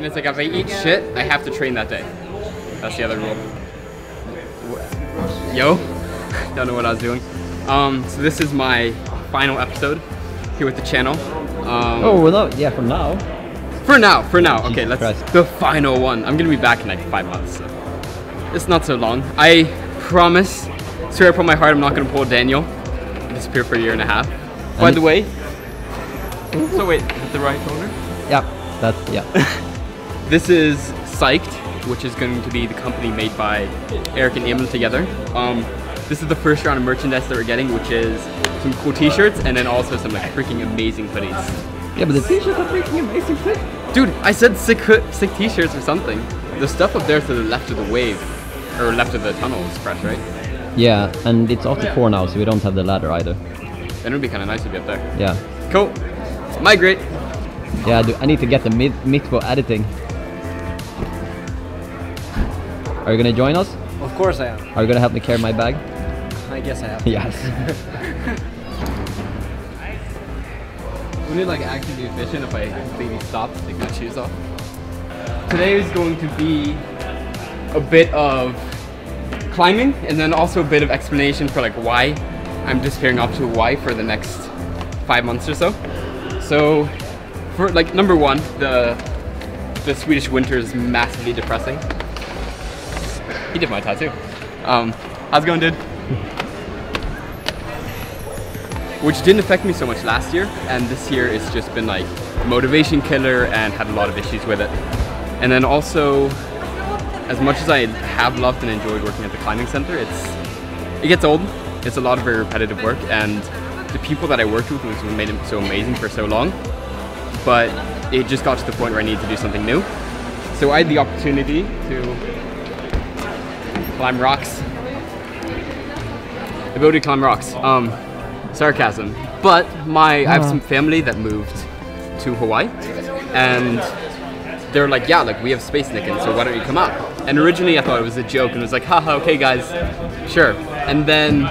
And it's like if I eat shit, I have to train that day. That's the other rule. Yo, don't know what I was doing. Um, so this is my final episode here with the channel. Um, Oh, well, no, yeah, for now. For now, for now. Okay, Jesus let's Christ. the final one. I'm gonna be back in like five months. So. It's not so long. I promise, swear upon my heart, I'm not gonna pull Daniel. and Disappear for a year and a half. By And- the way. So wait, is the right owner? Yeah, that's, yeah. This is Psyched, which is going to be the company made by Eric and Emil together. Um, this is the first round of merchandise that we're getting, which is some cool T-shirts and then also some like freaking amazing hoodies. yeah, but the t-shirts are freaking amazing too. Dude, I said sick sick t-shirts or something. The stuff up there to the left of the wave, or left of the tunnel is fresh, right? Yeah, and it's off the four now, so we don't have the ladder either. Then it would be kind of nice to be up there. Yeah. Cool. Migrate. Yeah, I, do, I need to get the mid Mitbo editing. Are you gonna join us? Of course I am. Are you gonna help me carry my bag? I guess I have. Yes. Wouldn't it like actually be efficient if I completely stopped to take my shoes off? Today is going to be a bit of climbing and then also a bit of explanation for like why I'm disappearing off to Hawaii for the next five months or so. So for like number one, the the Swedish winter is massively depressing. He did my tattoo. Um, how's it going, dude? which didn't affect me so much last year and this year it's just been like motivation killer and had a lot of issues with it and then also as much as i have loved and enjoyed working at the climbing center it's it gets old it's a lot of very repetitive work and the people that i worked with was made it so amazing for so long but it just got to the point where i needed to do something new so i had the opportunity to climb rocks ability to climb rocks. Um, sarcasm. But my, I have some family that moved to Hawaii, and they're like, yeah, like we have space, Nikken, so why don't you come out? And originally I thought it was a joke, and it was like, haha, okay, guys, sure. And then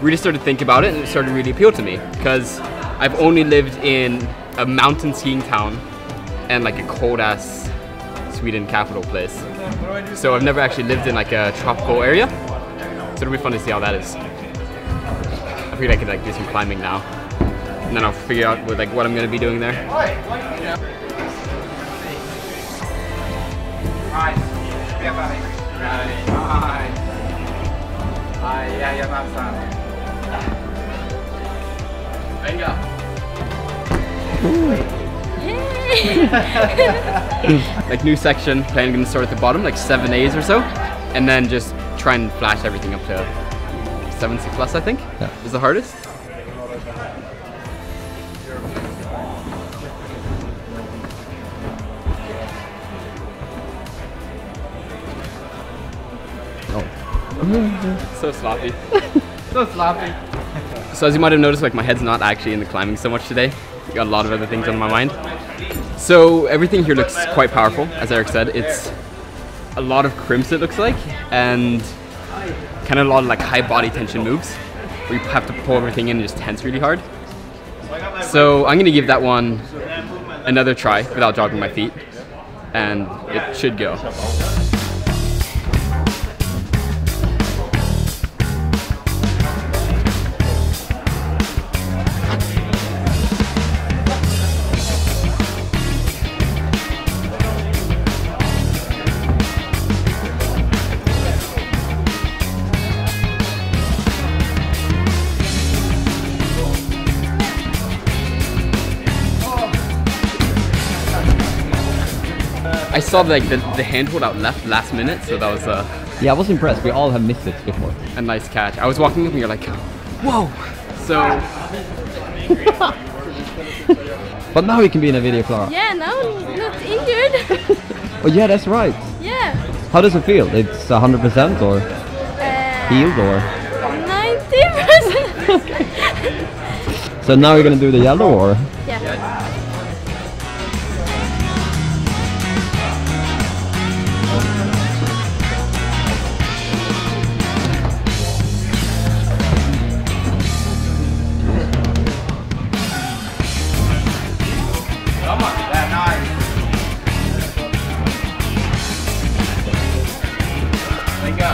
really started to think about it, and it started to really appeal to me because I've only lived in a mountain skiing town and like a cold ass Sweden capital place. So I've never actually lived in like a tropical area. So it'll be fun to see how that is. I figured I could like do some climbing now, and then I'll figure out what, like what I'm gonna be doing there. like new section, planning gonna start at the bottom, like seven A's or so, and then just try and flash everything up to seven C plus. I think Yeah. is the hardest. Oh. So sloppy. so sloppy. So as you might have noticed, like my head's not actually in the climbing so much today. Got a lot of other things on my mind. So everything here looks quite powerful, as Eric said. It's a lot of crimps it looks like, and kind of a lot of like high body tension moves, you have to pull everything in and just tense really hard. So I'm gonna give that one another try without jogging my feet, and it should go. Saw like the, the hand hold out left last minute, so that was a, Yeah, I was impressed. We all have missed it before. a nice catch. I was walking up and you're like, whoa. So But now we can be in a video, Clara. Yeah, now I'm not injured. Oh yeah, that's right. yeah. How does it feel? It's 100% or Uh, healed or? 90%. So now you're gonna do the yellow or? go.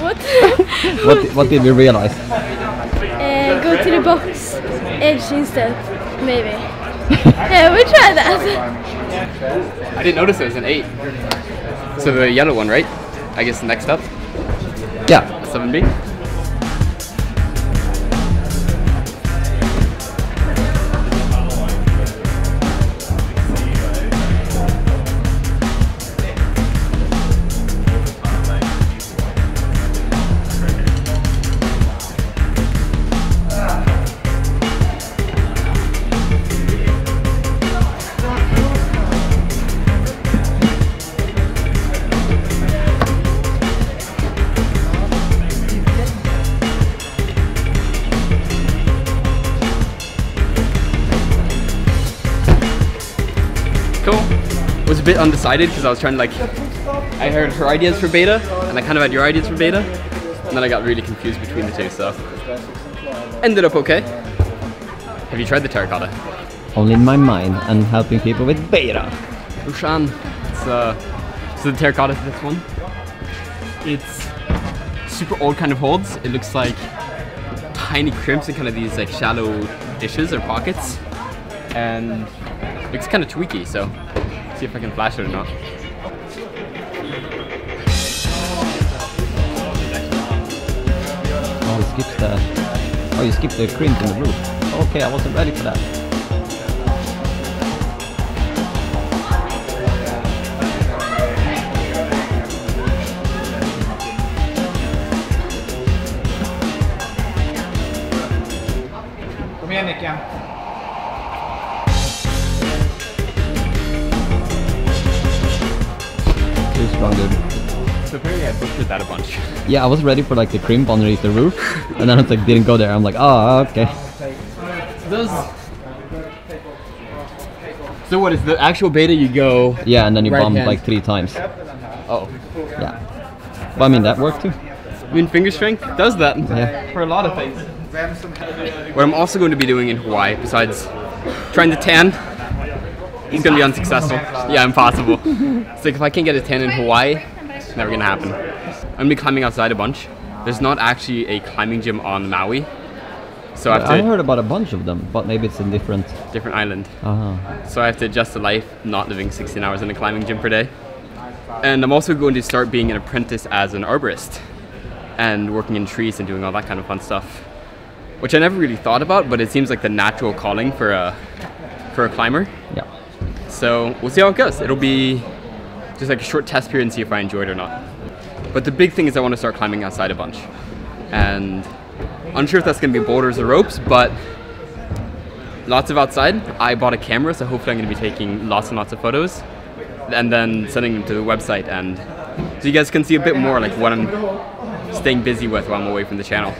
what? what, what did you realize? Uh, go to the box edge instead, maybe. yeah, we tried that. I didn't notice it was an eight. So the yellow one, right? I guess next up. Yeah. Seven B. bit undecided because I was trying to like, I heard her ideas for beta, and I kind of had your ideas for beta, and then I got really confused between the two. So ended up okay. Have you tried the terracotta? Only in my mind and helping people with beta. Ushan. It's uh, so the terracotta is this one. It's super old kind of holds. It looks like tiny crimps in kind of these like shallow dishes or pockets, and looks kind of tweaky. So see if I can flash it or not. Oh, you skipped the. Oh, you skipped the crimp in the roof. Okay, I wasn't ready for that. So apparently I butchered that a bunch. Yeah, I was ready for like the crimp underneath the roof, and then it's like didn't go there. I'm like, oh, okay. Those. So what is the actual beta? You go. Yeah, and then you Right like three times. Oh. Yeah. But I mean, that worked too. I mean, finger strength does that Yeah. for a lot of things. What I'm also going to be doing in Hawaii, besides trying to tan, is going to be unsuccessful. Yeah, impossible. It's like if I can't get a tan in Hawaii, it's never going to happen. I'm to be climbing outside a bunch. There's not actually a climbing gym on Maui, so I have to I heard about a bunch of them, but maybe it's a different. different island. Uh-huh. So I have to adjust to life, not living 16 hours in a climbing gym per day. And I'm also going to start being an apprentice as an arborist and working in trees and doing all that kind of fun stuff, which I never really thought about, but it seems like the natural calling for a for a climber. Yeah. So we'll see how it goes. It'll be just like a short test period and see if I enjoy it or not. But the big thing is I want to start climbing outside a bunch, and I'm unsure if that's going to be boulders or ropes, but lots of outside. I bought a camera, so hopefully I'm going to be taking lots and lots of photos, and then sending them to the website, and so you guys can see a bit more like what I'm staying busy with while I'm away from the channel.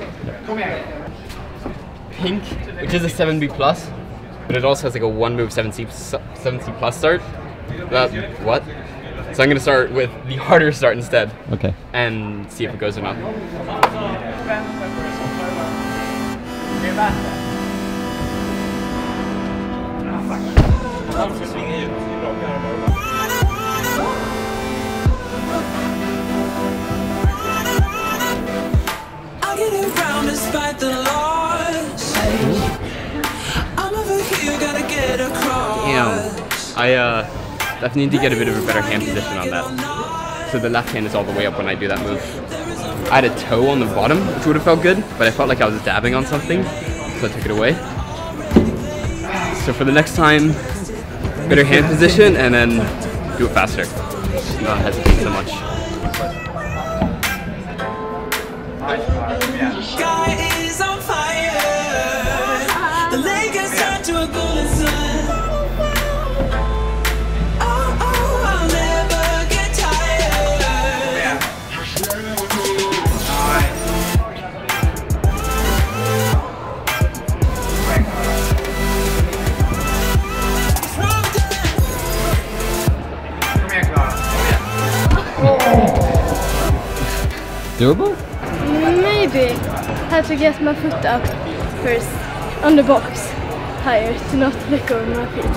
Pink, which is a 7B plus, but it also has like a one move 7C 7C plus start. That what? So I'm gonna start with the harder start instead, Okay. and see if it goes or not. I'll get it round despite the loss. I'm over here, gotta get across. Damn. I uh, definitely need to get a bit of a better hand position on that. So the left hand is all the way up when I do that move. I had a toe on the bottom, which would have felt good, but I felt like I was dabbing on something, so I took it away. So for the next time, better hand position and then do it faster. Not hesitate so much. Doable? Maybe have to get my foot up first on the box higher to not let go of my feet.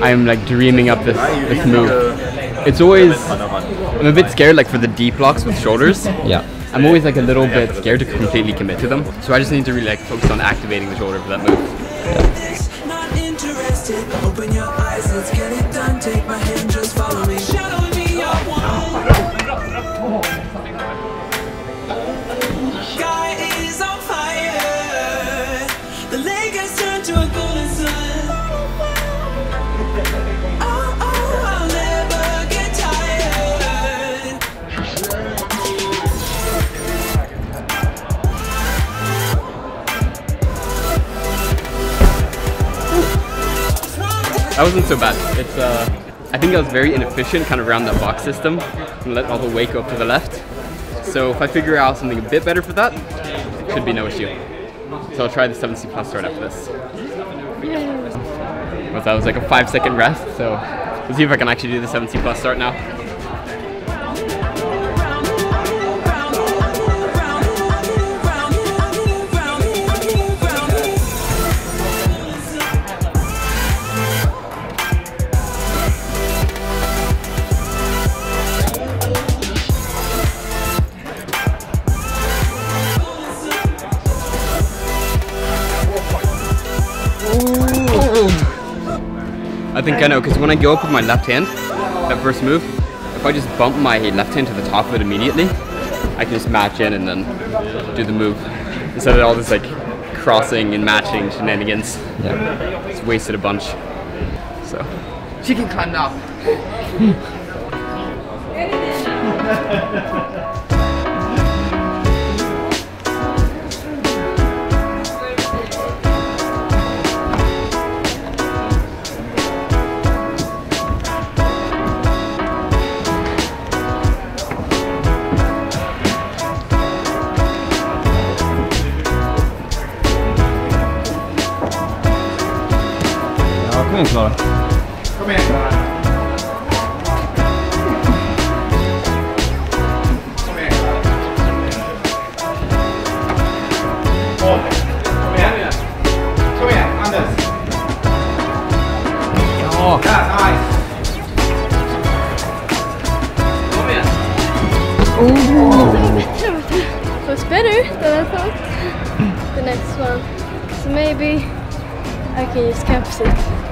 I am like dreaming up this, this move. it's always I'm a bit scared like for the deep locks with shoulders. Yeah. I'm always like a little bit scared to completely commit to them. So I just need to really like focus on activating the shoulder for that move. Not That wasn't so bad. It's uh, I think I was very inefficient kind of around that box system and let all the weight go up to the left. So if I figure out something a bit better for that, it should be no issue. So I'll try the 7C plus start after this. But that was like a five second rest, so let's see if I can actually do the 7C plus start now. I think I know, because when I go up with my left hand, that first move, if I just bump my left hand to the top of it immediately, I can just match in and then do the move. Instead of all this like crossing and matching shenanigans. Yeah. It's wasted a bunch. So she can climb kom igen Clara. Kom igen Clara. Kom igen Clara. Håll. Kom igen. Kom igen Anders. Ja! Där, nice. Kom igen! was better than I thought. The next one. So maybe I can use capsule.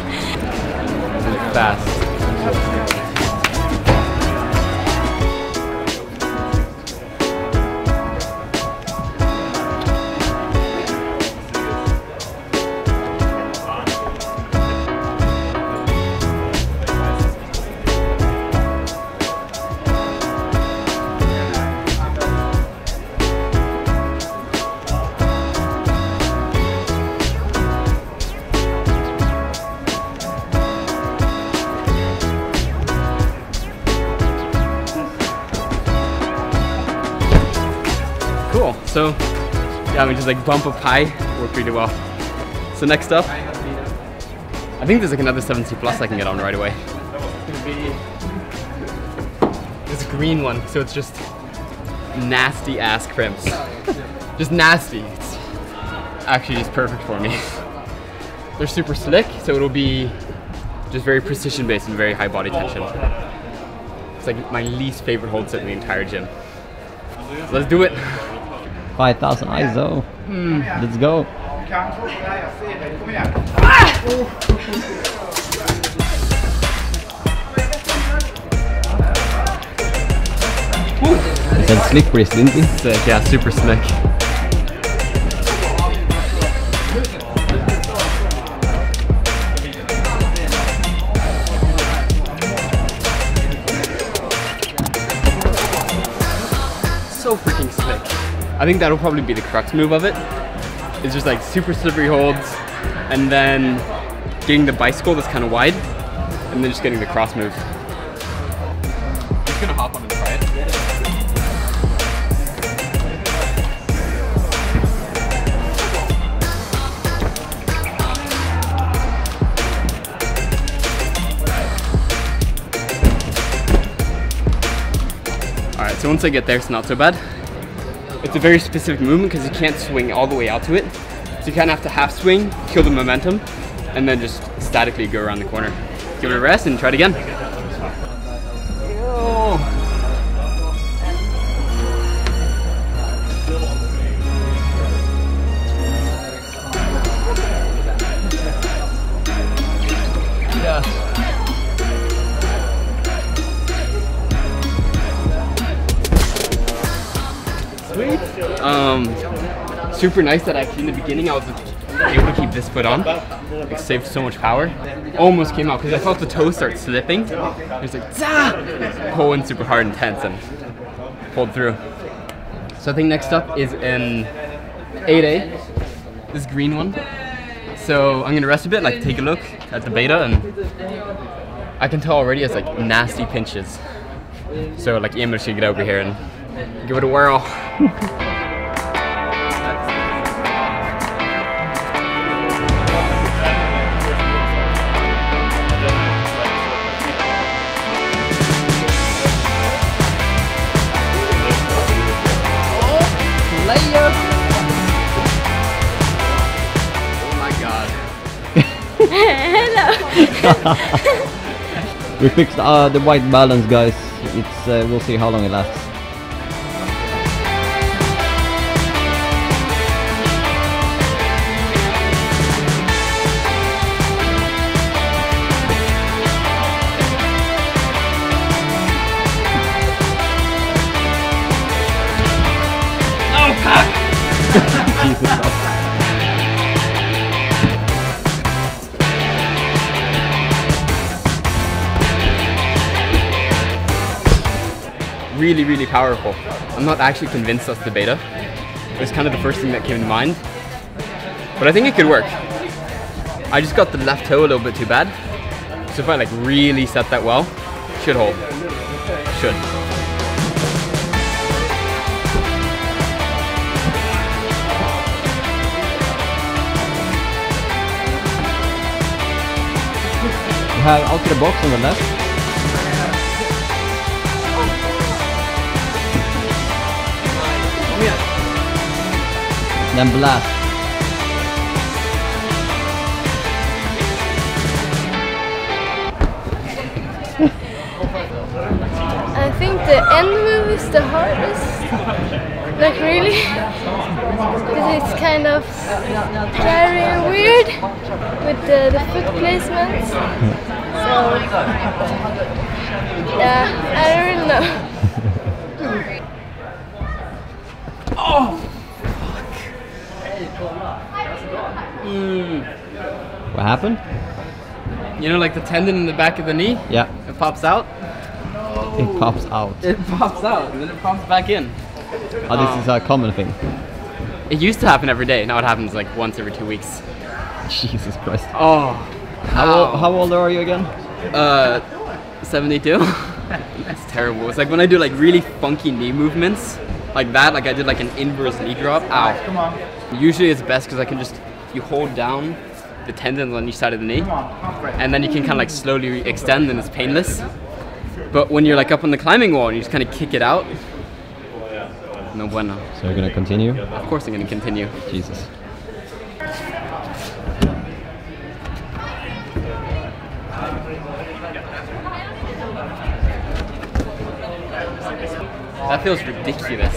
just like bump up high, worked really well. So next up, I think there's like another 7C plus I can get on right away. This green one. So it's just nasty ass crimps. just nasty. It's actually just perfect for me. They're super slick, so it'll be just very precision based and very high body tension. It's like my least favorite hold set in the entire gym. Let's do it. 5000 ISO. Let's go. Kan få det där, jag ser dig. Kom igen. It said slick wrist, he? Sick, yeah, super slick. I think that'll probably be the crux move of it. It's just like super slippery holds, and then getting the bicycle that's kind of wide, and then just getting the cross move. I'm just gonna hop on and try it. Alright, so once I get there, it's not so bad. It's a very specific movement because you can't swing all the way out to it. So you kind of have to half swing, kill the momentum, and then just statically go around the corner. give it a rest and try it again. Um, super nice that actually in the beginning I was able to keep this foot on. It saved so much power. Almost came out because I felt the toe start slipping. It was like, Zah! pull in super hard and tense and pulled through. So I think next up is an 8A, this green one. So I'm gonna rest a bit, like take a look at the beta and I can tell already it's like nasty pinches. So like Emil should get over here and give it a whirl. We fixed uh, the white balance, guys. It's uh, we'll see how long it lasts. Really, really powerful. I'm not actually convinced that's the beta. It was kind of the first thing that came to mind. But I think it could work. I just got the left toe a little bit too bad. So if I like really set that well, should hold. Should. Have out the box on the left. I think the end move is the hardest. Like really, because it's kind of and weird with the, the foot placement. So yeah, I don't really know. What happened? You know, like the tendon in the back of the knee, Yeah, it pops out. it pops out. It pops out and then it pops back in. Oh, this is a common thing. It used to happen every day. Now it happens like once every two weeks. Jesus Christ. Oh. How, old, how old are you again? Uh, 72. That's terrible. It's like when I do like really funky knee movements, like that. Like I did like an inverse knee drop. Ow. Come on. Usually it's best because I can just you hold down the tendons on each side of the knee, Come on. Halfway. and then you can kind of like slowly extend, and it's painless. But when you're like up on the climbing wall and you just kind of kick it out, no bueno. So you're gonna continue? Of course I'm gonna continue. Jesus. That feels ridiculous.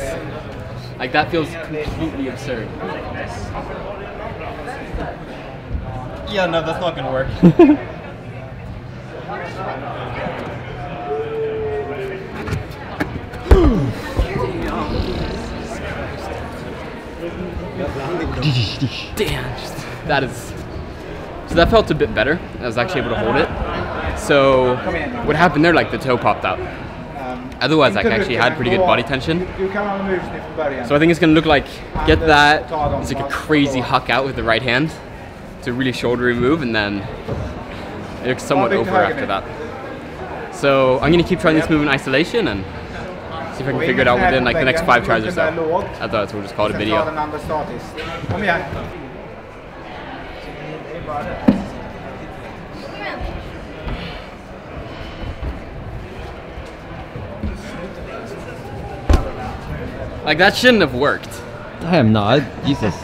Like that feels completely absurd. Yeah, no, that's not gonna work. Damn, just, that is. So that felt a bit better. I was actually able to hold it. So what happened there? Like the toe popped out. Otherwise, I actually had pretty good body tension. So I think it's gonna look like get that. It's like a crazy huck out with the right hand. It's a really shouldery move, and then it looks somewhat big over after it. that. So I'm gonna keep trying this move in isolation and see if I can figure it out within like the next five tries or so. Otherwise, we'll just call it a video. den andra statiskt. Kom igen. Det är bara det. Like that shouldn't have worked. I am not. Jesus.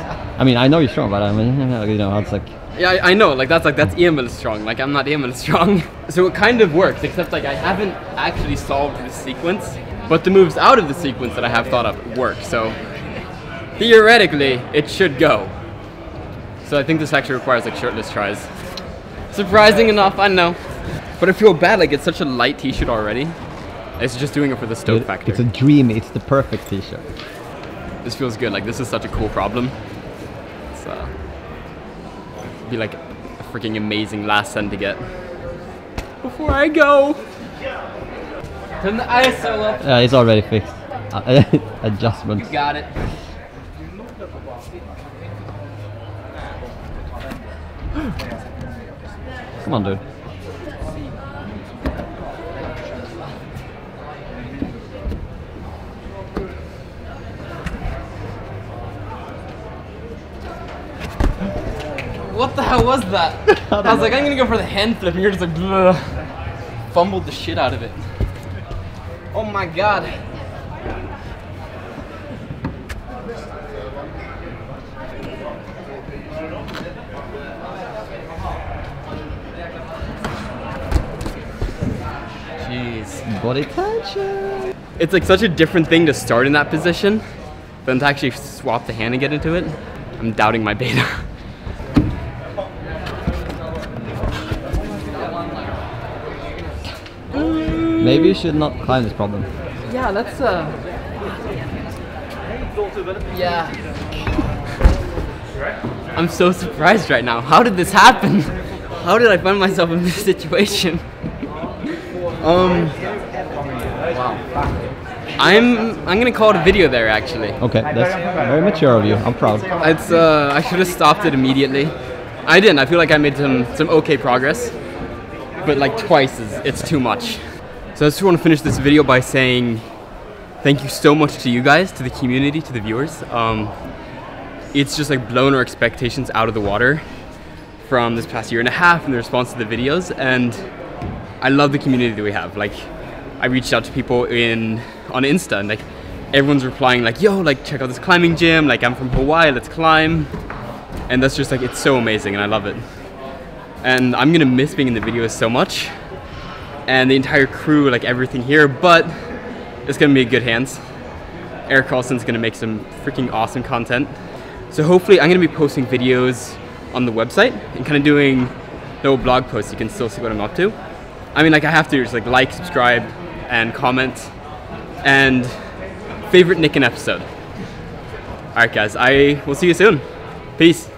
I mean, I know you're strong, but I mean, you know, it's like Yeah, I, I know. Like that's like that's Emil strong. Like I'm not Emil strong. so it kind of works, except like I haven't actually solved the sequence, but the moves out of the sequence that I have thought of work. So theoretically, it should go. So I think this actually requires like shirtless tries. Surprising enough, I know. But I feel bad. Like it's such a light t-shirt already. It's just doing it for the stoke It- factor. It's a dream. It's the perfect t-shirt. This feels good. Like this is such a cool problem. It's uh, be like a freaking amazing last send to get. Before I go. Turn the ISO up. Yeah, it's already fixed. Uh, adjustments. Got it. Come on, dude. What the hell was that? I was like, I'm gonna go for the hand flip, and you're just like, "Bleh." fumbled the shit out of it. Oh my god. Jeez. Body tension. It's like such a different thing to start in that position than to actually swap the hand and get into it. I'm doubting my beta. Maybe you should not climb this problem. Yeah, that's uh. Yeah. I'm so surprised right now. How did this happen? How did I find myself in this situation? Um. Wow. I'm I'm gonna call it a video there actually. Okay, that's very mature of you. I'm proud. It's uh I should have stopped it immediately. I didn't. I feel like I made some some okay progress, but like twice is it's too much. So I just want to finish this video by saying thank you so much to you guys, to the community, to the viewers. Um, it's just like blown our expectations out of the water from this past year and a half and the response to the videos and I love the community that we have. Like I reached out to people in on Insta and like everyone's replying like yo like check out this climbing gym like I'm from Hawaii let's climb and that's just like it's so amazing and I love it and I'm gonna miss being in the videos so much and the entire crew like everything here but it's gonna be in good hands Eric Karlsson's gonna make some freaking awesome content so hopefully I'm gonna be posting videos on the website and kind of doing little blog posts. You can still see what I'm up to. I mean, like I have to just like like, subscribe, and comment, and favorite Nikken episode. All right, guys. I will see you soon. Peace.